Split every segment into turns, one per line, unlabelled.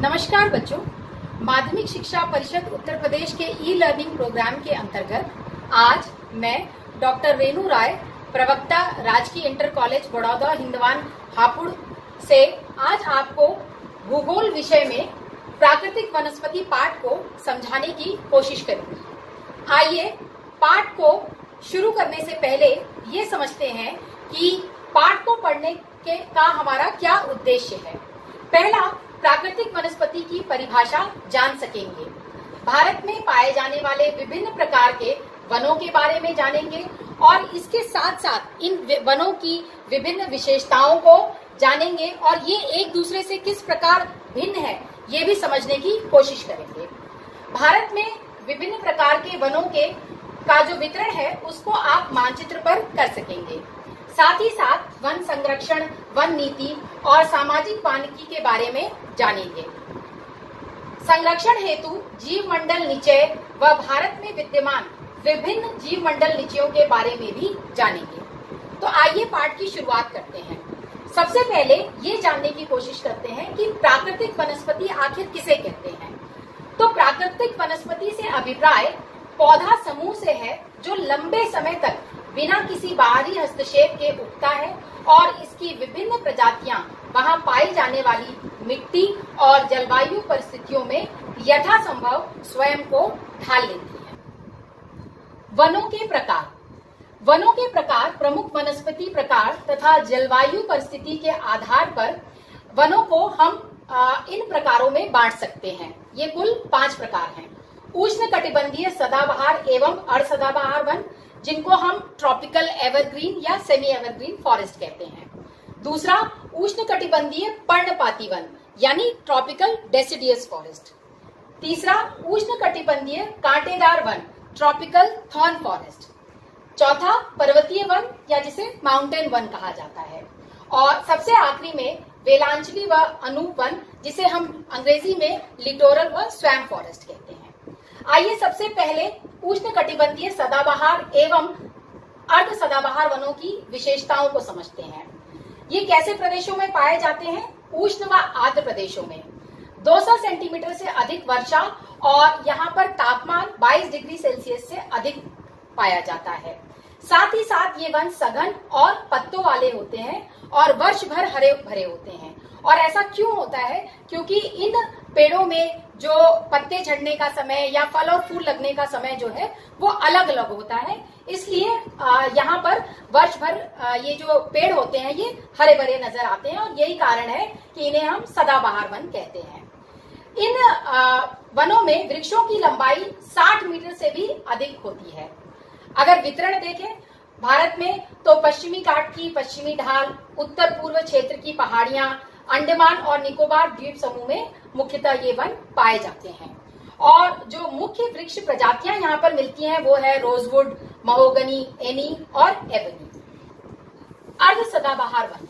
नमस्कार बच्चों। माध्यमिक शिक्षा परिषद उत्तर प्रदेश के ई लर्निंग प्रोग्राम के अंतर्गत आज मैं डॉक्टर रेणु राय, प्रवक्ता राजकीय इंटर कॉलेज बड़ौदा, हिंदवान हापुड़ से आज आपको भूगोल विषय में प्राकृतिक वनस्पति पाठ को समझाने की कोशिश करूँगी। आइए पाठ को शुरू करने से पहले ये समझते हैं कि पाठ को पढ़ने के का हमारा क्या उद्देश्य है। पहला प्राकृतिक वनस्पति की परिभाषा जान सकेंगे। भारत में पाए जाने वाले विभिन्न प्रकार के वनों के बारे में जानेंगे और इसके साथ साथ इन वनों की विभिन्न विशेषताओं को जानेंगे और ये एक दूसरे से किस प्रकार भिन्न है, ये भी समझने की कोशिश करेंगे। भारत में विभिन्न प्रकार के वनों के, का जो वितरण है, उसको आप मानचित्र पर कर सकेंगे। साथ ही साथ वन संरक्षण, वन नीति और सामाजिक वानिकी के बारे में जानेंगे। संरक्षण हेतु जीव मंडल निचय व भारत में विद्यमान विभिन्न जीव मंडल निचयों के बारे में भी जानेंगे। तो आइए पाठ की शुरुआत करते हैं। सबसे पहले ये जानने की कोशिश करते हैं कि प्राकृतिक वनस्पति आखिर किसे कहते हैं। तो प्राकृतिक वनस्पति से अभिप्राय पौधा समूह से है जो लंबे समय तक बिना किसी बाहरी हस्तक्षेप के उगता है और इसकी विभिन्न प्रजातियाँ वहाँ पाई जाने वाली मिट्टी और जलवायु परिस्थितियों में यथासंभव स्वयं को ढाल लेती है। वनों के प्रकार। वनों के प्रकार प्रमुख वनस्पति प्रकार तथा जलवायु परिस्थिति के आधार पर वनों को हम इन प्रकारों में बांट सकते हैं। ये कुल पाँच प्रकार हैं। उष्ण कटिबंधीय सदाबहार एवं अर्ध सदाबहार वन जिनको हम ट्रॉपिकल एवरग्रीन या सेमी एवरग्रीन फॉरेस्ट कहते हैं। दूसरा उष्ण कटिबंधीय पर्णपाती वन यानी ट्रॉपिकल डेसिडियस फॉरेस्ट तीसरा उष्ण कटिबंधीय कांटेदार वन ट्रॉपिकल थॉर्न फॉरेस्ट चौथा, पर्वतीय वन, या जिसे माउंटेन वन कहा जाता है। और सबसे आखिरी में, वेलांचली व अनूप वन, जिसे हम अंग्रेज़ी में लिटोरल व स्वैम फॉरेस्ट कहते हैं। आइए सबसे पहले उष्ण कटिबंधीय सदाबहार एवं अर्ध सदाबहार वनों की विशेषताओं को समझते हैं। ये कैसे प्रदेशों में पाए जाते हैं? उष्ण व आर्द्र प्रदेशों में। 200 सेंटीमीटर से अधिक वर्षा और यहाँ पर तापमान 22 डिग्री सेल्सियस से अधिक पाया जाता है। साथ ही साथ ये वन सघन और पत्तों वाले होते हैं और वर्ष भर हरे भरे होते हैं। और ऐसा क्यों होता है? क्योंकि इन पेड़ों में जो पत्ते झड़ने का समय या फल और फूल लगने का समय जो है, वो अलग अलग होता है। इसलिए यहाँ पर वर्ष भर ये जो पेड़ होते हैं, ये हरे भरे नज़र आते हैं और यही कारण है कि इन्हें हम सदाबहार वन कहते हैं। इन वनों में वृक्षों की लंबाई 60 मीटर से भी अधिक होती है। अगर वितरण देखें, भारत में तो पश्चिमी घाट की पश्चिमी ढाल, उत्तर पूर्व क्षेत्र की पहाड़ियाँ, अंडमान और निकोबार द्वीप समूह में मुख्यतः ये वन पाए जाते हैं। और जो मुख्य वृक्ष प्रजातियाँ यहाँ पर मिलती हैं, वो है रोजवुड, महोगनी, एनी और एबनी अर्ध सदाबहार वन।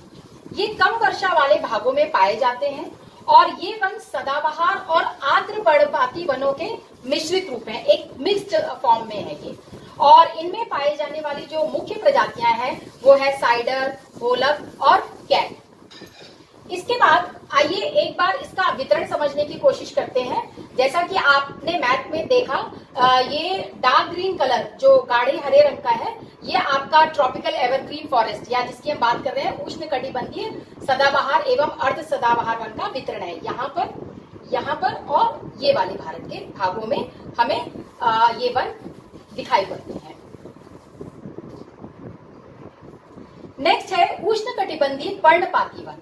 ये कम वर्षा वाले भागों में पाए जाते हैं और ये वन सदाबहार और आर्द्र पर्णपाती वनों के मिश्रित रूप है, एक मिक्स्ड फॉर्म में है ये। और इनमें पाए जाने वाली जो मुख्य प्रजातियाँ हैं, वो है साइडर होलक और कैट। इसके बाद आइए एक बार इसका वितरण समझने की कोशिश करते हैं। जैसा कि आपने मैप में देखा ये डार्क ग्रीन कलर, जो गाढ़े हरे रंग का है, ये आपका ट्रॉपिकल एवरग्रीन फॉरेस्ट, या जिसकी हम बात कर रहे हैं उष्ण कटिबंधीय सदाबहार एवं अर्ध सदाबहार वन का वितरण है। यहाँ पर यहाँ पर और ये वाले भारत के भागों में हमें ये वन दिखाई पड़ते हैं। नेक्स्ट है उष्ण कटिबंधीय पर्णपाती वन।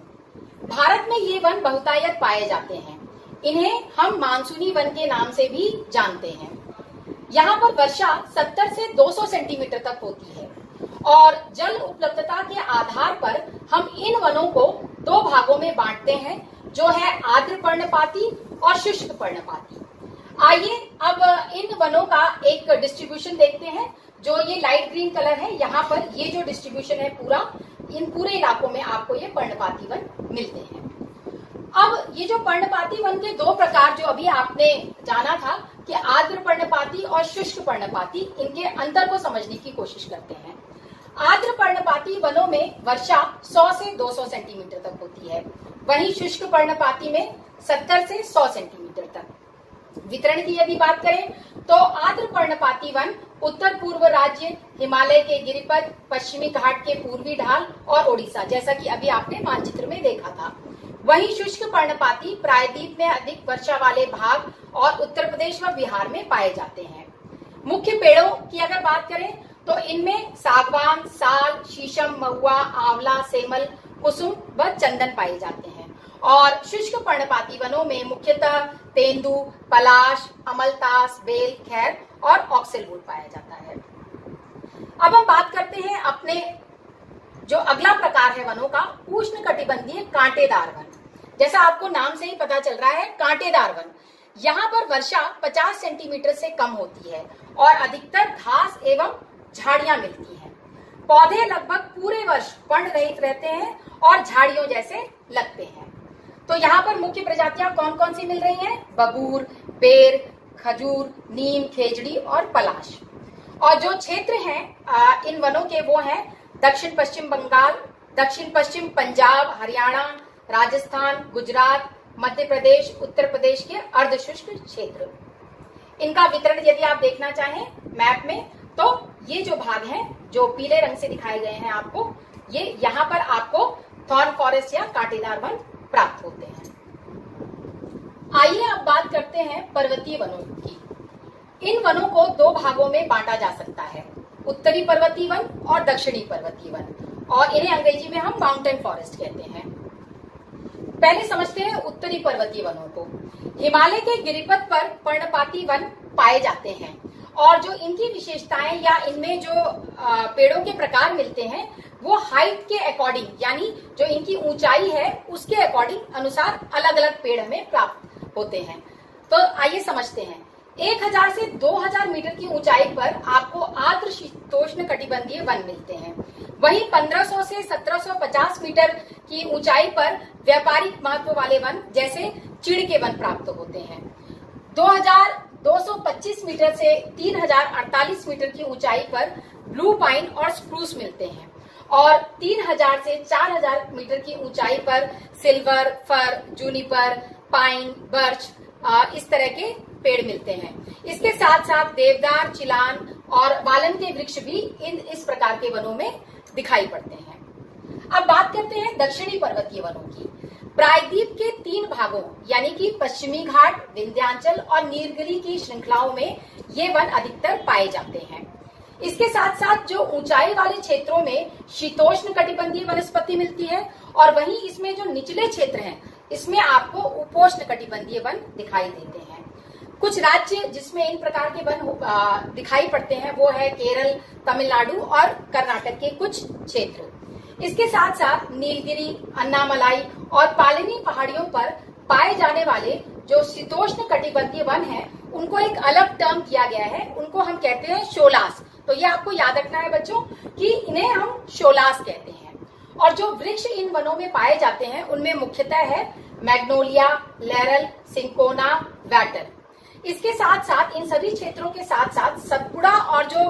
भारत में ये वन बहुतायत पाए जाते हैं। इन्हें हम मानसूनी वन के नाम से भी जानते हैं। यहाँ पर वर्षा 70 से 200 सेंटीमीटर तक होती है। और जल उपलब्धता के आधार पर हम इन वनों को दो भागों में बांटते हैं, जो है आर्द्र पर्णपाती और शुष्क पर्णपाती। आइए अब इन वनों का एक डिस्ट्रीब्यूशन देखते हैं, जो ये लाइट ग्रीन कलर है, यहाँ पर ये जो डिस्ट्रीब्यूशन है पूरा, इन पूरे इलाकों में आपको ये पर्णपाती वन मिलते हैं। अब, ये जो पर्णपाती वन के दो प्रकार जो अभी आपने जाना था, कि आर्द्र पर्णपाती और शुष्क पर्णपाती, इनके अंतर को समझने की कोशिश करते हैं। आर्द्र पर्णपाती वनों में वर्षा 100 से 200 सेंटीमीटर तक होती है। वहीं शुष्क पर्णपाती में 70 से 100 सेंटीमीटर तक। वितरण की यदि बात करें तो आर्द्र पर्णपाती वन उत्तर पूर्व राज्य हिमालय के गिरिपथ, पश्चिमी घाट के पूर्वी ढाल और ओडिशा, जैसा कि अभी आपने मानचित्र में देखा था। वहीं शुष्क पर्णपाती प्रायद्वीप में अधिक वर्षा वाले भाग और उत्तर प्रदेश व बिहार में पाए जाते हैं। मुख्य पेड़ों की अगर बात करें तो इनमें सागवान, साल, शीशम, महुआ, आंवला, सेमल, कुसुम व चंदन पाए जाते हैं। और शुष्क पर्णपाती वनों में मुख्यतः तेंदु, पलाश, अमलतास, बेल, खैर और ऑक्सिलवुड पाया जाता है। अब हम बात करते हैं अपने जो अगला प्रकार है वनों का उष्ण कटिबंधीय कांटेदार वन। जैसा आपको नाम से ही पता चल रहा है, कांटेदार वन। यहाँ पर वर्षा 50 सेंटीमीटर से कम होती है और अधिकतर घास एवं झाड़ियाँ मिलती हैं। पौधे लगभग पूरे वर्ष पर्ण रहित रहते हैं और झाड़ियों जैसे लगते हैं। तो यहाँ पर मुख्य प्रजातियाँ कौन कौन सी मिल रही हैं? बबूर बेर खजूर, नीम, खेजड़ी और पलाश और जो क्षेत्र हैं इन वनों के वो हैं दक्षिण पश्चिम बंगाल, दक्षिण पश्चिम पंजाब, हरियाणा, राजस्थान, गुजरात, मध्य प्रदेश, उत्तर प्रदेश के अर्धशुष्क क्षेत्र इनका वितरण यदि आप देखना चाहें मैप में तो ये जो भाग है, जो पीले रंग से दिखाए गए हैं आपको, ये यहाँ पर आपको थॉर्न फॉरेस्ट या कांटेदार वन प्राप्त होते हैं। आइए अब बात करते हैं पर्वतीय वनों की। इन वनों को दो भागों में बांटा जा सकता है, उत्तरी पर्वतीय वन और दक्षिणी पर्वतीय वन, और इन्हें अंग्रेज़ी में हम माउंटेन फॉरेस्ट कहते हैं। पहले समझते हैं उत्तरी पर्वतीय वनों को। हिमालय के गिरिपथ पर पर्णपाती वन पाए जाते हैं। और जो इनकी विशेषताएँ या इनमें जो पेड़ों के प्रकार मिलते हैं, वो हाइट के अकॉर्डिंग यानी जो इनकी ऊंचाई है, उसके अकॉर्डिंग अनुसार अलग अलग पेड़ हमें प्राप्त होते हैं। तो आइए समझते हैं। 1000 से 2000 मीटर की ऊंचाई पर आपको आर्द्र शीतोष्ण कटिबंधीय वन मिलते हैं। वहीं 1500 से 1750 मीटर की ऊंचाई पर व्यापारिक महत्व वाले वन, जैसे चिड़ के वन प्राप्त होते हैं। 2225 मीटर से 3048 मीटर की ऊंचाई पर ब्लू पाइन और स्प्रूस मिलते हैं और 3000 से 4000 मीटर की ऊंचाई पर silver, fir, juniper, pine, birch इस तरह के पेड़ मिलते हैं। इसके साथ साथ देवदार, चिलान और वालन के वृक्ष भी इन, इस प्रकार के वनों में दिखाई पड़ते हैं। अब बात करते हैं दक्षिणी पर्वतीय वनों की। प्रायद्वीप के तीन भागों, यानी कि पश्चिमी घाट, विंध्याचल और नीलगिरी की श्रृंखलाओं में ये वन अधिकतर पाए जाते हैं। इसके साथ साथ जो ऊंचाई वाले क्षेत्रों में शीतोष्ण कटिबंधीय वनस्पति मिलती है, और वहीं इसमें जो निचले क्षेत्र हैं, इसमें आपको उपोष्ण कटिबंधीय वन दिखाई देते हैं। कुछ राज्य जिसमें इन प्रकार के वन दिखाई पड़ते हैं, वो है केरल, तमिलनाडु और कर्नाटक के कुछ क्षेत्र। इसके साथ साथ नीलगिरी, अन्नामलाई और पालिनी पहाड़ियों पर पाए जाने वाले जो शीतोष्ण कटिबंधीय वन है, उनको एक अलग टर्म किया गया है। उनको हम कहते हैं शोलास। तो ये आपको याद रखना है बच्चों कि इन्हें हम शोलास कहते हैं। और जो वृक्ष इन वनों में पाए जाते हैं, उनमें मुख्यतः है मैग्नोलिया, लेरल, सिंकोना, वैटर। इसके साथ साथ इन सभी क्षेत्रों के साथ साथ सतपुड़ा और जो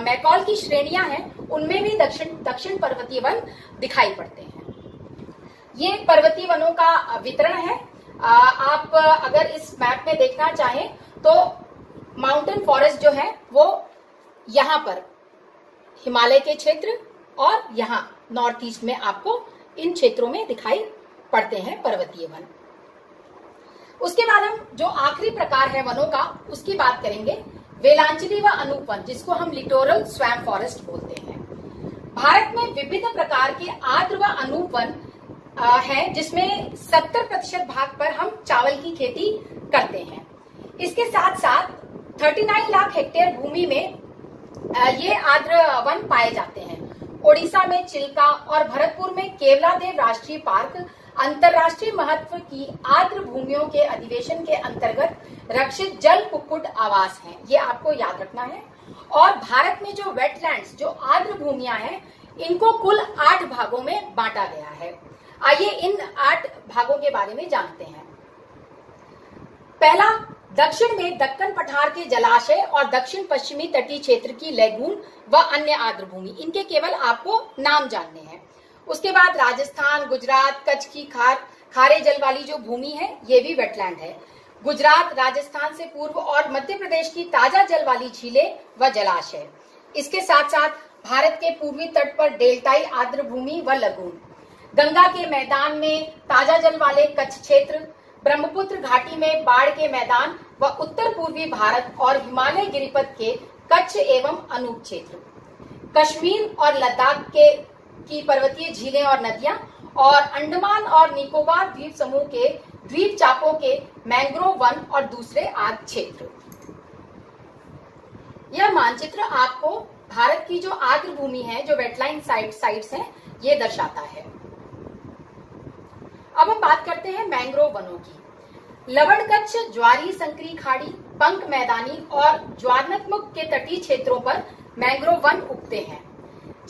मैकॉल की श्रेणियाँ हैं उनमें भी दक्षिण दक्षिण पर्वतीय वन दिखाई पड़ते हैं। ये पर्वतीय वनों का वितरण है। आ, आप अगर इस मैप में देखना चाहें तो माउंटेन फॉरेस्ट जो है वो यहाँ पर हिमालय के क्षेत्र और यहाँ नॉर्थ ईस्ट में आपको इन क्षेत्रों में दिखाई पड़ते हैं पर्वतीय वन। उसके बाद हम जो आखिरी प्रकार है वनों का, उसकी बात करेंगे। वेलांचली व अनूप वन जिसको हम लिटोरल स्वैम फॉरेस्ट बोलते हैं। भारत में विभिन्न प्रकार के आर्द्र व अनूप वन है, जिसमें 70 प्रतिशत भाग पर हम चावल की खेती करते हैं। इसके साथ साथ 39 लाख हेक्टेयर भूमि में ये आर्द्र वन पाए जाते हैं। ओडिशा में चिल्का और भरतपुर में केवला देव राष्ट्रीय पार्क अंतर्राष्ट्रीय महत्व की आर्द्र भूमियों के अधिवेशन के अंतर्गत रक्षित जल कुक्कुट आवास है। ये आपको याद रखना है। और भारत में जो वेटलैंड्स जो आर्द्र भूमिया है, इनको कुल आठ भागों में बांटा गया है। आइए इन आठ भागों के बारे में जानते हैं। पहला, दक्षिण में दक्कन पठार के जलाशय और दक्षिण पश्चिमी तटीय क्षेत्र की लेगून व अन्य आर्द्र भूमि। इनके केवल आपको नाम जानने हैं। उसके बाद राजस्थान, गुजरात, कच्छ की खार, खारे जल वाली जो भूमि है, ये भी वेटलैंड है। गुजरात, राजस्थान से पूर्व और मध्य प्रदेश की ताज़ा जल वाली झीलें व जलाशय। इसके साथ साथ भारत के पूर्वी तट पर डेल्टाई आर्द्र भूमि व लगून। गंगा के मैदान में ताज़ा जल वाले कच्छ क्षेत्र, ब्रह्मपुत्र घाटी में बाढ़ के मैदान व उत्तर पूर्वी भारत और हिमालय गिरिपथ के कच्छ एवं अनूप क्षेत्र। कश्मीर और लद्दाख के की पर्वतीय झीलें और नदियाँ, और अंडमान और निकोबार द्वीप समूह के द्वीप चापों के मैंग्रोव वन और दूसरे आदि क्षेत्र। यह मानचित्र आपको भारत की जो आर्द्र भूमि है, जो वेटलाइन साइट साइट्स हैं, ये दर्शाता है। अब हम बात करते हैं मैंग्रोव वनों की। लवण कच्छ, ज्वारी, संकरी खाड़ी, पंख मैदानी और ज्वारनात्मक के तटीय क्षेत्रों पर मैंग्रोव वन उगते हैं।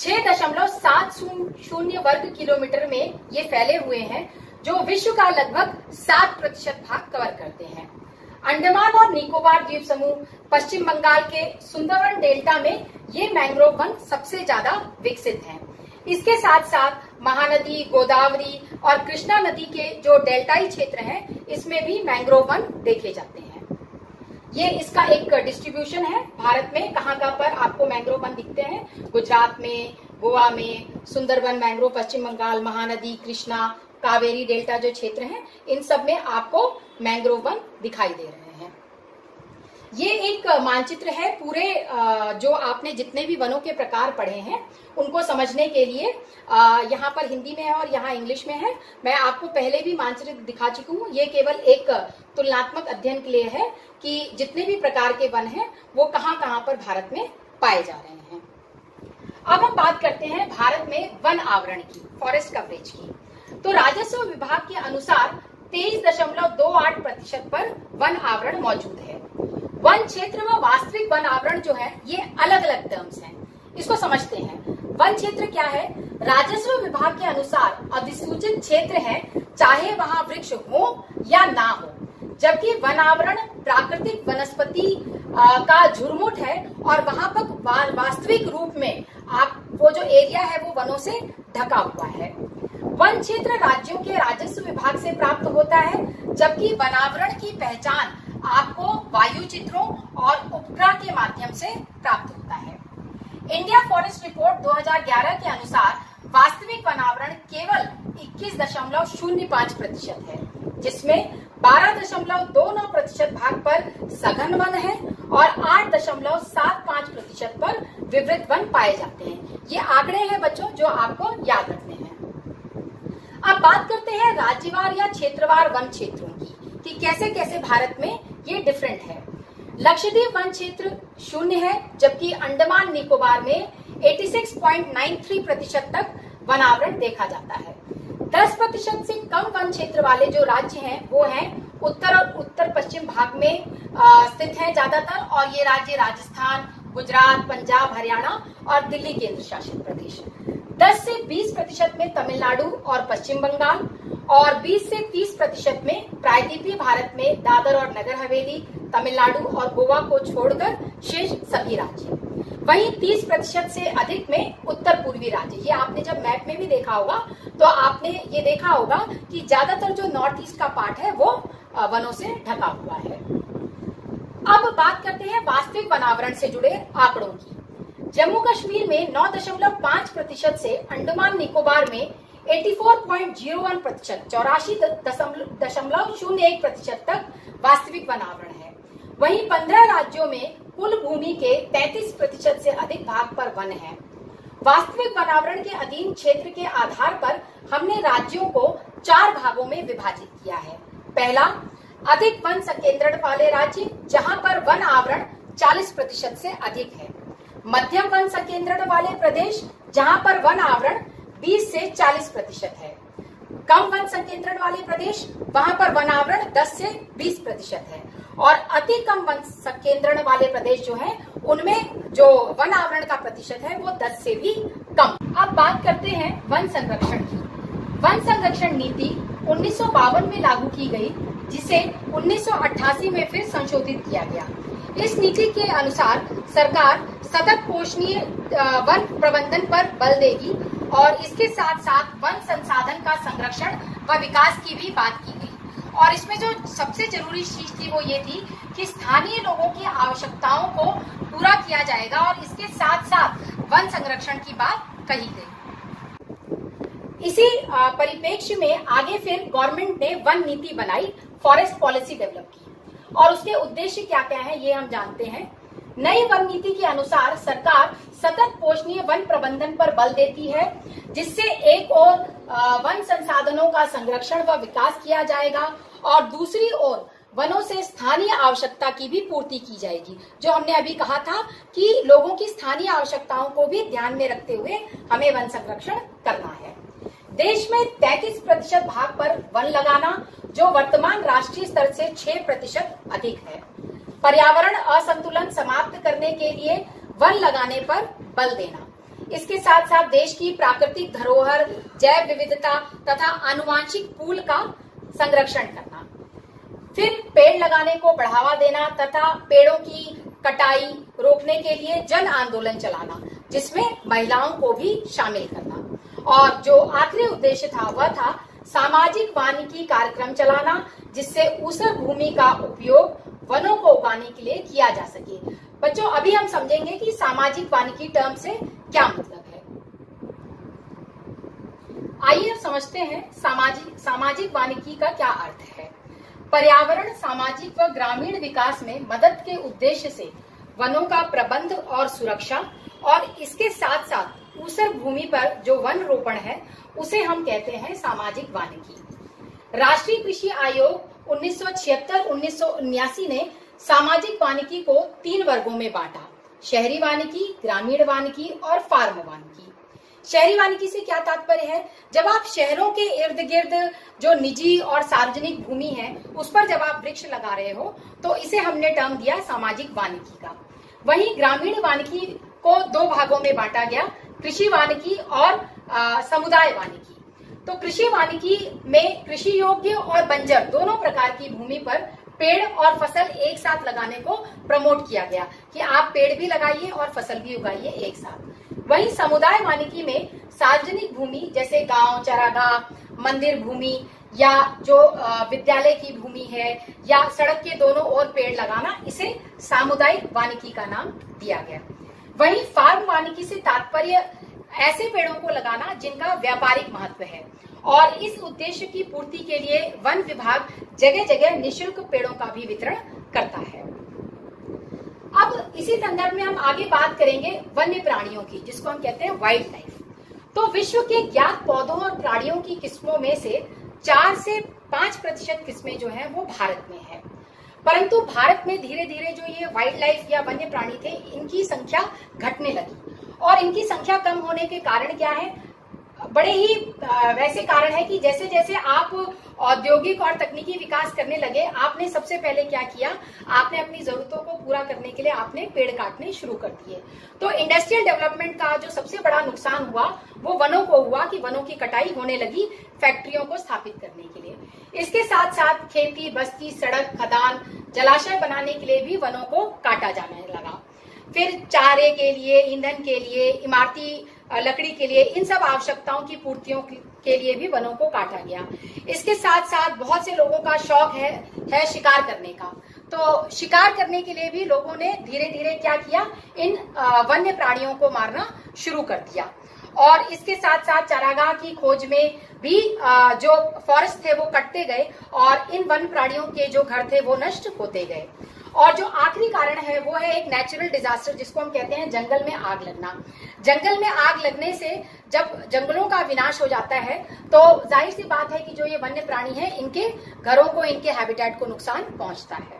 छह दशमलव सात शून्य वर्ग किलोमीटर में ये फैले हुए हैं, जो विश्व का लगभग सात प्रतिशत भाग कवर करते हैं अंडमान और निकोबार द्वीप समूह पश्चिम बंगाल के सुंदरवन डेल्टा में ये मैंग्रोव वन सबसे ज़्यादा विकसित हैं। इसके साथ साथ महानदी, गोदावरी और कृष्णा नदी के जो डेल्टाई क्षेत्र हैं, इसमें भी मैंग्रोव वन देखे जाते हैं ये इसका एक डिस्ट्रीब्यूशन है। भारत में कहाँ कहाँ पर आपको मैंग्रोव वन दिखते हैं। गुजरात में, गोवा में सुंदरबन मैंग्रोव पश्चिम बंगाल, महानदी, कृष्णा, कावेरी, डेल्टा जो क्षेत्र हैं, इन सब में आपको मैंग्रोव वन दिखाई दे रहे हैं। ये एक मानचित्र है पूरे जो आपने जितने भी वनों के प्रकार पढ़े हैं, उनको समझने के लिए यहाँ पर हिंदी में है और यहाँ इंग्लिश में है। मैं आपको पहले भी मानचित्र दिखा चुकी हूँ। ये केवल एक तुलनात्मक अध्ययन के लिए है कि जितने भी प्रकार के वन हैं, वो कहाँ कहाँ पर भारत में पाए जा रहे हैं। अब हम बात करते हैं भारत में वन आवरण की फॉरेस्ट कवरेज की। तो राजस्व विभाग के अनुसार तेईस दशमलव दो आठ प्रतिशत पर वन आवरण मौजूद है। वन क्षेत्र व वास्तविक वन आवरण जो है, ये अलग अलग टर्म्स हैं। इसको समझते हैं। वन क्षेत्र क्या है? राजस्व विभाग के अनुसार अधिसूचित क्षेत्र है, चाहे वहाँ वृक्ष हो या ना हो। जबकि वन आवरण प्राकृतिक वनस्पति का झुरमुट है और वहाँ पर वास्तविक रूप में आप, वो जो एरिया है, वो वनों से ढका हुआ है। वन क्षेत्र राज्यों के राजस्व विभाग से प्राप्त होता है, जबकि वनावरण की पहचान आपको वायु चित्रों और उपग्रह के माध्यम से प्राप्त होता है। इंडिया फॉरेस्ट रिपोर्ट 2011 के अनुसार वास्तविक वनावरण केवल इक्कीस दशमलव शून्य पाँच प्रतिशत है, जिसमें बारह दशमलव दो नौ प्रतिशत भाग पर सघन वन है और आठ दशमलव सात पाँच प्रतिशत पर विवृत वन पाए जाते हैं। ये आंकड़े हैं बच्चों जो आपको याद रखने हैं। अब बात करते हैं राज्यवार या क्षेत्रवार वन क्षेत्रों की कि कैसे कैसे भारत में ये डिफरेंट है। लक्षद्वीप वन क्षेत्र शून्य है, जबकि अंडमान निकोबार में 86.93 प्रतिशत तक वनावरण देखा जाता है। 10 प्रतिशत से कम वन क्षेत्र वाले जो राज्य हैं, वो हैं उत्तर और उत्तर पश्चिम भाग में स्थित हैं ज़्यादातर, और ये राज्य राजस्थान, गुजरात, पंजाब, हरियाणा और दिल्ली केंद्र शासित प्रदेश। 10 से 20 प्रतिशत में तमिलनाडु और पश्चिम बंगाल और 20 से 30 प्रतिशत में प्रायद्वीपीय भारत में दादर और नगर हवेली, तमिलनाडु और गोवा को छोड़कर शेष सभी राज्य वहीं 30 प्रतिशत से अधिक में उत्तर पूर्वी राज्य। ये आपने जब मैप में भी देखा होगा तो आपने ये देखा होगा कि ज़्यादातर जो नॉर्थ ईस्ट का पार्ट है, वो वनों से ढका हुआ है। अब बात करते हैं वास्तविक वनावरण से जुड़े आंकड़ों की। जम्मू कश्मीर में 9.5 प्रतिशत से अंडमान निकोबार में 84.01 प्रतिशत, चौरासी दशमलव शून्य एक प्रतिशत तक वास्तविक वनावरण है। वहीं पंद्रह राज्यों में कुल भूमि के 33 प्रतिशत से अधिक भाग पर वन है। वास्तविक वनावरण के अधीन क्षेत्र के आधार पर हमने राज्यों को चार भागों में विभाजित किया है। पहला, अधिक वन संकेंद्रण वाले राज्य, जहाँ पर वन आवरण 40 प्रतिशत से अधिक है। मध्यम वन संकेंद्रण वाले प्रदेश, जहाँ पर वन आवरण 20 से 40 प्रतिशत है। कम वन संकेंद्रण वाले प्रदेश, वहाँ पर वन आवरण 10 से 20 प्रतिशत है। और अति कम वन संकेंद्रण वाले प्रदेश जो है, उनमें जो वन आवरण का प्रतिशत है, वो 10 से भी कम। अब बात करते हैं वन संरक्षण की। वन संरक्षण नीति उन्नीस सौ बावन में लागू की गई, जिसे 1988 में फिर संशोधित किया गया। इस नीति के अनुसार सरकार सतत पोषणीय वन प्रबंधन पर बल देगी और इसके साथ साथ वन संसाधन का संरक्षण व विकास की भी बात की गई। और इसमें जो सबसे ज़रूरी चीज़ थी वो ये थी कि स्थानीय लोगों की आवश्यकताओं को पूरा किया जाएगा और इसके साथ साथ वन संरक्षण की बात कही गई। इसी परिप्रेक्ष्य में आगे फिर गवर्नमेंट ने वन नीति बनाई, फॉरेस्ट पॉलिसी डेवलप की। और उसके उद्देश्य क्या क्या है, ये हम जानते हैं। नई वन नीति के अनुसार सरकार सतत पोषणीय वन प्रबंधन पर बल देती है, जिससे एक ओर वन संसाधनों का संरक्षण व विकास किया जाएगा और दूसरी ओर वनों से स्थानीय आवश्यकता की भी पूर्ति की जाएगी। जो हमने अभी कहा था कि लोगों की स्थानीय आवश्यकताओं को भी ध्यान में रखते हुए हमें वन संरक्षण करना है। देश में 33 प्रतिशत भाग पर वन लगाना, जो वर्तमान राष्ट्रीय स्तर से 6 प्रतिशत अधिक है। पर्यावरण असंतुलन समाप्त करने के लिए वन लगाने पर बल देना। इसके साथ साथ देश की प्राकृतिक धरोहर, जैव विविधता तथा आनुवांशिक पूल का संरक्षण करना। फिर पेड़ लगाने को बढ़ावा देना तथा पेड़ों की कटाई रोकने के लिए जन आंदोलन चलाना, जिसमें महिलाओं को भी शामिल करना। और जो आखिरी उद्देश्य था, वह था सामाजिक वानिकी कार्यक्रम चलाना, जिससे ऊसर भूमि का उपयोग वनों को उगाने के लिए किया जा सके। बच्चों, अभी हम समझेंगे कि सामाजिक वानिकी टर्म से क्या मतलब है। आइए समझते हैं सामाजिक सामाजिक वानिकी का क्या अर्थ है। पर्यावरण, सामाजिक व ग्रामीण विकास में मदद के उद्देश्य से वनों का प्रबंध और सुरक्षा, और इसके साथ साथ ऊसर भूमि पर जो वन रोपण है, उसे हम कहते हैं सामाजिक वानिकी। राष्ट्रीय कृषि आयोग उन्नीस सौ ने सामाजिक वानिकी को तीन वर्गों में बांटा, शहरी वानिकी, ग्रामीण वानिकी और फार्म वानिकी। शहरी वानिकी से क्या तात्पर्य है? जब आप शहरों के इर्द गिर्द जो निजी और सार्वजनिक भूमि है, उस पर जब आप वृक्ष लगा रहे हो तो इसे हमने टर्म दिया सामाजिक वानिकी का। वहीं ग्रामीण वानिकी को दो भागों में बांटा गया कृषि वानिकी और समुदाय वानिकी। तो कृषि वानिकी में कृषि योग्य और बंजर दोनों प्रकार की भूमि पर पेड़ और फ़सल एक साथ लगाने को प्रमोट किया गया कि आप पेड़ भी लगाइए और फ़सल भी उगाइए एक साथ। वहीं समुदाय वानिकी में सार्वजनिक भूमि जैसे गाँव, चरागाह, मंदिर भूमि या जो विद्यालय की भूमि है या सड़क के दोनों ओर पेड़ लगाना, इसे सामुदायिक वानिकी का नाम दिया गया। वहीं फार्म वानिकी से तात्पर्य ऐसे पेड़ों को लगाना जिनका व्यापारिक महत्व है। और इस उद्देश्य की पूर्ति के लिए वन विभाग जगह जगह निशुल्क पेड़ों का भी वितरण करता है। अब इसी संदर्भ में हम आगे बात करेंगे वन्य प्राणियों की, जिसको हम कहते हैं वाइल्ड लाइफ तो विश्व के ज्ञात पौधों और प्राणियों की किस्मों में से चार से पाँच प्रतिशत किस्में जो है वो भारत में है। परंतु भारत में धीरे धीरे जो ये वाइल्ड लाइफ या वन्य प्राणी थे, इनकी संख्या घटने लगी। और इनकी संख्या कम होने के कारण क्या है? बड़े ही वैसे कारण है कि जैसे जैसे आप औद्योगिक और तकनीकी विकास करने लगे, आपने सबसे पहले क्या किया? आपने अपनी जरूरतों को पूरा करने के लिए आपने पेड़ काटने शुरू कर दिए। तो इंडस्ट्रियल डेवलपमेंट का जो सबसे बड़ा नुकसान हुआ, वो वनों को हुआ कि वनों की कटाई होने लगी फैक्ट्रियों को स्थापित करने के लिए। इसके साथ साथ खेती, बस्ती, सड़क, खदान, जलाशय बनाने के लिए भी वनों को काटा जाने लगा। फिर चारे के लिए, ईंधन के लिए, इमारती लकड़ी के लिए, इन सब आवश्यकताओं की पूर्तियों के लिए भी वनों को काटा गया। इसके साथ साथ बहुत से लोगों का शौक है है शिकार करने का। तो शिकार करने के लिए भी लोगों ने धीरे धीरे क्या किया? इन वन्य प्राणियों को मारना शुरू कर दिया। और इसके साथ साथ चारागाह की खोज में भी जो फॉरेस्ट थे वो कटते गए और इन वन प्राणियों के जो घर थे वो नष्ट होते गए। और जो आखिरी कारण है, वो है एक नेचुरल डिजास्टर जिसको हम कहते हैं जंगल में आग लगना। जंगल में आग लगने से जब जंगलों का विनाश हो जाता है तो ज़ाहिर सी बात है कि जो ये वन्य प्राणी है, इनके घरों को, इनके हैबिटेट को नुकसान पहुँचता है।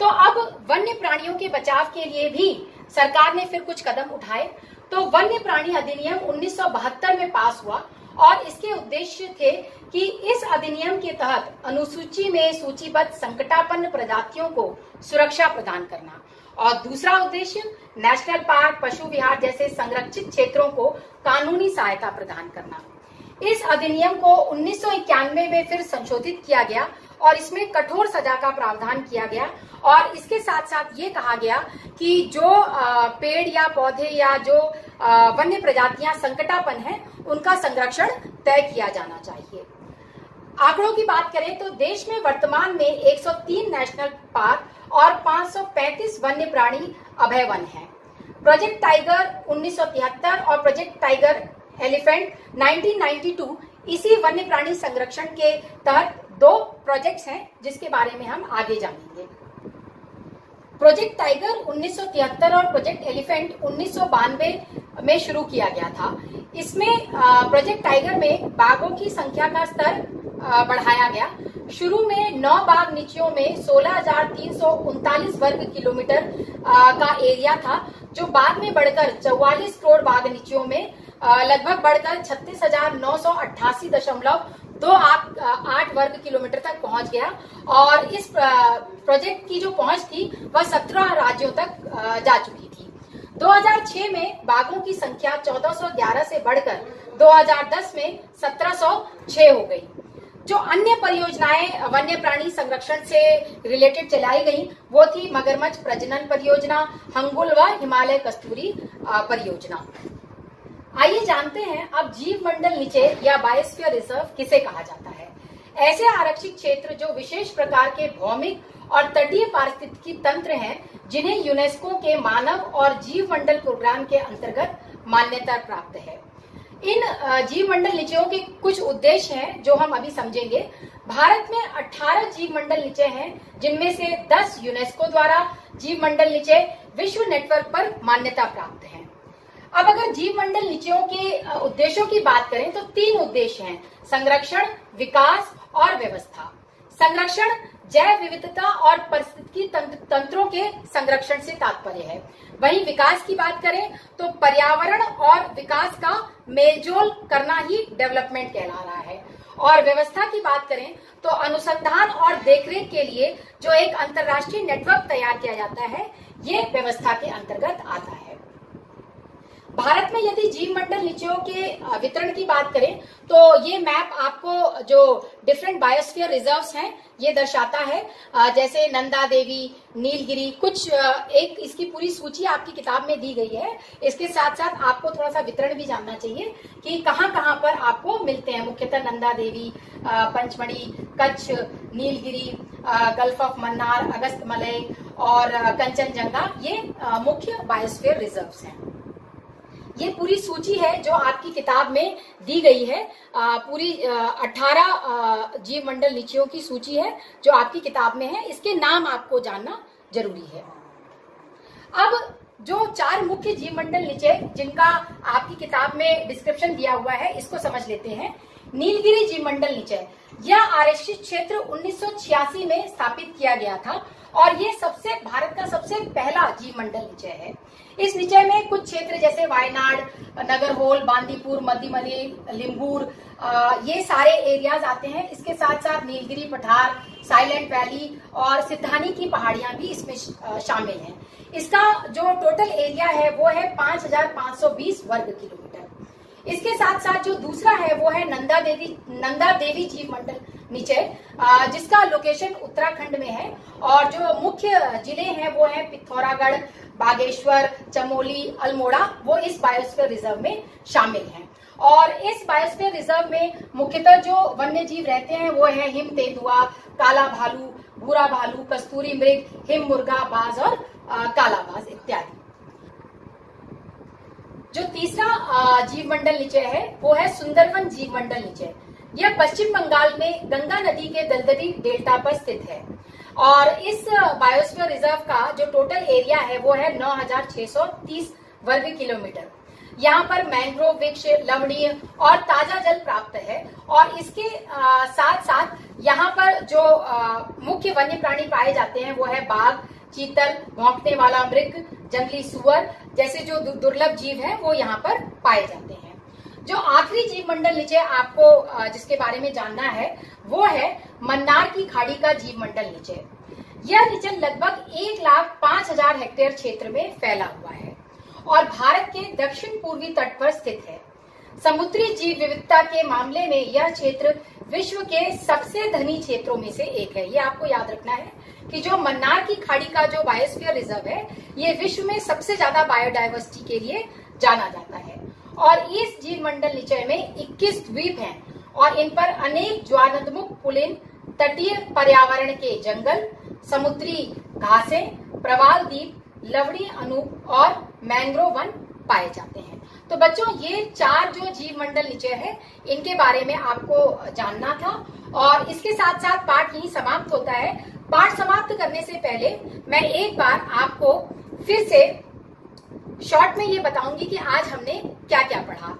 तो अब वन्य प्राणियों के बचाव के लिए भी सरकार ने फिर कुछ कदम उठाए। तो वन्य प्राणी अधिनियम उन्नीस सौ बहत्तर में पास हुआ। और इसके उद्देश्य थे कि इस अधिनियम के तहत अनुसूची में सूचीबद्ध संकटापन्न प्रजातियों को सुरक्षा प्रदान करना। और दूसरा उद्देश्य, नेशनल पार्क, पशु विहार जैसे संरक्षित क्षेत्रों को कानूनी सहायता प्रदान करना। इस अधिनियम को उन्नीस सौ इक्यानवे में फिर संशोधित किया गया और इसमें कठोर सजा का प्रावधान किया गया। और इसके साथ साथ ये कहा गया कि जो पेड़ या पौधे या जो वन्य प्रजातियाँ संकटापन है, उनका संरक्षण तय किया जाना चाहिए। आंकड़ों की बात करें तो देश में वर्तमान में 103 नेशनल पार्क और 535 वन्य प्राणी अभय वन है। प्रोजेक्ट टाइगर 1973 और प्रोजेक्ट टाइगर एलिफेंट 1992 इसी वन्य प्राणी संरक्षण के तहत दो प्रोजेक्ट्स हैं, जिसके बारे में हम आगे जानेंगे। प्रोजेक्ट टाइगर 1973 और प्रोजेक्ट एलिफेंट उन्नीस सौ बानवे में शुरू किया गया था। इसमें प्रोजेक्ट टाइगर में बाघों की संख्या का स्तर बढ़ाया गया। शुरू में नौ बाघ नीचियों में सोलह वर्ग किलोमीटर का एरिया था, जो बाद में बढ़कर चौवालीस करोड़ बाघ नीचियों में लगभग बढ़कर छत्तीस हज़ार नौ सौ अट्ठासी दशमलव दो आठ वर्ग किलोमीटर तक पहुँच गया। और इस प्रोजेक्ट की जो पहुँच थी, वह सत्रह राज्यों तक जा चुकी थी। 2006 में बाघों की संख्या 1411 से बढ़कर 2010 में 1706 हो गई। जो अन्य परियोजनाएँ, वन्य प्राणी संरक्षण से रिलेटेड चलाई गई, वो थी मगरमच्छ प्रजनन परियोजना, हंगुल व हिमालय कस्तूरी परियोजना। आइए जानते हैं अब जीव मंडल नीचे या बायोस्फीयर रिज़र्व किसे कहा जाता है। ऐसे आरक्षित क्षेत्र जो विशेष प्रकार के भौमिक और तटीय पारिस्थितिकी तंत्र हैं, जिन्हें यूनेस्को के मानव और जीव मंडल प्रोग्राम के अंतर्गत मान्यता प्राप्त है। इन जीव मंडल निचयों के कुछ उद्देश्य हैं, जो हम अभी समझेंगे। भारत में 18 जीव मंडल नीचे हैं, जिनमें से 10 यूनेस्को द्वारा जीव मंडल नीचे विश्व नेटवर्क पर मान्यता प्राप्त अब अगर जीव मंडल नीचियों के उद्देश्यों की बात करें तो तीन उद्देश्य हैं। संरक्षण, विकास और व्यवस्था। संरक्षण जैव विविधता और परिस्थिति तंत्रों के संरक्षण से तात्पर्य है। वहीं विकास की बात करें तो पर्यावरण और विकास का मेलजोल करना ही डेवलपमेंट कहला रहा है। और व्यवस्था की बात करें तो अनुसंधान और देखरेख के लिए जो एक अंतर्राष्ट्रीय नेटवर्क तैयार किया जाता है, ये व्यवस्था के अंतर्गत आता है। भारत में यदि जीव मंडल नीचियों के वितरण की बात करें तो ये मैप आपको जो डिफरेंट बायोस्फीयर रिजर्व्स हैं, ये दर्शाता है। जैसे नंदा देवी, नीलगिरी, कुछ एक इसकी पूरी सूची आपकी किताब में दी गई है। इसके साथ साथ आपको थोड़ा सा वितरण भी जानना चाहिए कि कहाँ कहाँ पर आपको मिलते हैं। मुख्यतः Nanda Devi Pachmarhi, Kutch, Nilgiri gulf of Mannar August Malay और कंचनजंगा, ये मुख्य बायोस्फीयर रिजर्व्स हैं। ये पूरी सूची है जो आपकी किताब में दी गई है। आ, पूरी अठारह जीव मंडल नीचियों की सूची है जो आपकी किताब में है। इसके नाम आपको जानना ज़रूरी है। अब जो चार मुख्य जीव मंडल नीचे जिनका आपकी किताब में डिस्क्रिप्शन दिया हुआ है इसको समझ लेते हैं। नीलगिरी जीव मंडल नीचे। यह आरक्षित क्षेत्र 1986 में स्थापित किया गया था। और ये सबसे भारत का सबसे पहला जीव मंडल निचय है। इस निचय में कुछ क्षेत्र जैसे वायनाड नगरहोल बांदीपुर मदीमली लिम्बूर ये सारे एरियाज़ आते हैं। इसके साथ साथ नीलगिरी पठार साइलेंट वैली और सिद्धानी की पहाड़ियाँ भी इसमें शामिल हैं। इसका जो टोटल एरिया है वो है 5,520 वर्ग किलोमीटर। इसके साथ साथ जो दूसरा है वो है नंदा देवी नंदा देवी जीव मंडल नीचे जिसका लोकेशन उत्तराखंड में है और जो मुख्य ज़िले हैं वो है पिथौरागढ़, बागेश्वर, चमोली, अल्मोड़ा, वो इस बायोस्फीयर रिज़र्व में शामिल हैं। और इस बायोस्फीयर रिज़र्व में मुख्यतः जो वन्य जीव रहते हैं वो है हिम तेंदुआ, काला भालू, भूरा भालू, कस्तूरी मृग, हिम मुर्गा, बाज और काला बाज इत्यादि। जो तीसरा जीव मंडल नीचे है वो है सुंदरवन जीव मंडल नीचे। यह पश्चिम बंगाल में गंगा नदी के दलदली डेल्टा पर स्थित है। और इस बायोस्फीयर रिज़र्व का जो टोटल एरिया है वो है 9,630 वर्ग किलोमीटर। यहाँ पर मैंग्रोव वृक्ष लवणीय और ताज़ा जल प्राप्त है। और इसके आ, साथ साथ यहाँ पर जो आ, मुख्य वन्य प्राणी पाए जाते हैं वो है बाघ चीतल भौंकने वाला मृग जंगली सुअर जैसे जो दुर्लभ जीव है वो यहाँ पर पाए जाते हैं। जो आखिरी जीव मंडल नीचे आपको जिसके बारे में जानना है, वो है मन्नार की खाड़ी का जीव मंडल नीचे। यह नीचे लगभग एक लाख पाँच हज़ार हेक्टेयर क्षेत्र में फैला हुआ है और भारत के दक्षिण पूर्वी तट पर स्थित है। समुद्री जीव विविधता के मामले में यह क्षेत्र विश्व के सबसे धनी क्षेत्रों में से एक है। ये आपको याद रखना है कि जो मन्नार की खाड़ी का जो बायोस्फीयर रिज़र्व है, ये विश्व में सबसे ज़्यादा बायोडाइवर्सिटी के लिए जाना जाता है। और इस जीव मंडल निचय में 21 द्वीप हैं और इन पर अनेक ज्वालामुख, पुलिन, तटीय पर्यावरण के जंगल, समुद्री घासें, प्रवाल द्वीप लवड़ी अनूप और मैंग्रोव वन पाए जाते हैं। तो बच्चों, ये चार जो जीव मंडल निचय है, इनके बारे में आपको जानना था और इसके साथ साथ पाठ यही समाप्त होता है। पाठ समाप्त करने से पहले मैं एक बार आपको फिर से शॉर्ट में ये बताऊँगी कि आज हमने क्या क्या पढ़ा।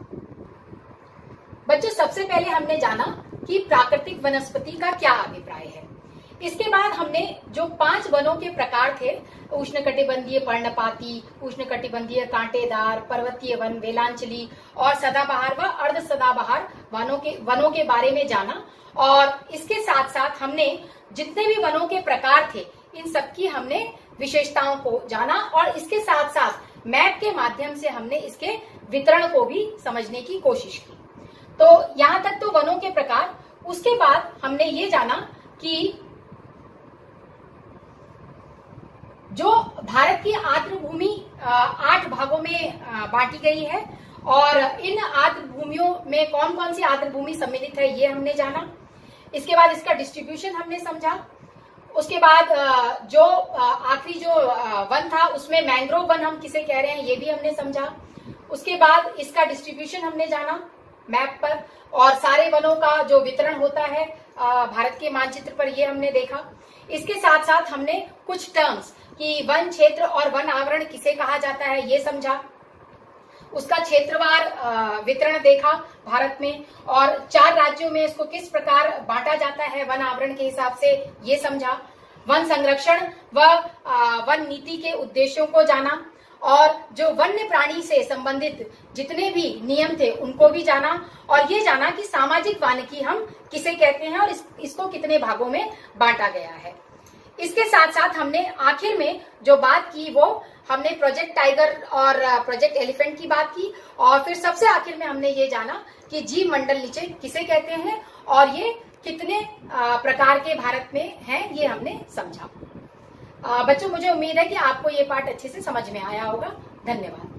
बच्चों, सबसे पहले हमने जाना कि प्राकृतिक वनस्पति का क्या अभिप्राय है। इसके बाद हमने जो पाँच वनों के प्रकार थे, उष्णकटिबंधीय पर्णपाती, उष्णकटिबंधीय कांटेदार पर्वतीय वन वेलांचली और सदाबहार व अर्ध सदाबहार वनों के वनों के बारे में जाना। और इसके साथ साथ हमने जितने भी वनों के प्रकार थे, इन सबकी हमने विशेषताओं को जाना और इसके साथ साथ मैप के माध्यम से हमने इसके वितरण को भी समझने की कोशिश की। तो यहाँ तक तो वनों के प्रकार, उसके बाद हमने ये जाना कि जो भारत की आर्द्र भूमि आठ भागों में बांटी गई है और इन आर्द्र भूमियों में कौन कौन सी आर्द्र भूमि सम्मिलित है, ये हमने जाना। इसके बाद इसका डिस्ट्रीब्यूशन हमने समझा। उसके बाद जो आखिरी जो वन था, उसमें मैंग्रोव वन हम किसे कह रहे हैं, ये भी हमने समझा। उसके बाद इसका डिस्ट्रीब्यूशन हमने जाना मैप पर, और सारे वनों का जो वितरण होता है भारत के मानचित्र पर ये हमने देखा। इसके साथ साथ हमने कुछ टर्म्स कि वन क्षेत्र और वन आवरण किसे कहा जाता है, ये समझा। उसका क्षेत्रवार वितरण देखा भारत में और चार राज्यों में इसको किस प्रकार बांटा जाता है वन आवरण के हिसाब से ये समझा। वन संरक्षण व वन नीति के उद्देश्यों को जाना और जो वन्य प्राणी से संबंधित जितने भी नियम थे उनको भी जाना और ये जाना कि सामाजिक वानिकी हम किसे कहते हैं और इस, इसको कितने भागों में बांटा गया है। इसके साथ साथ हमने आखिर में जो बात की वो, हमने प्रोजेक्ट टाइगर और प्रोजेक्ट एलिफेंट की बात की और फिर सबसे आखिर में हमने ये जाना कि जीव मंडल नीचे किसे कहते हैं और ये कितने प्रकार के भारत में हैं, ये हमने समझा। बच्चों, मुझे उम्मीद है कि आपको ये पाठ अच्छे से समझ में आया होगा। धन्यवाद।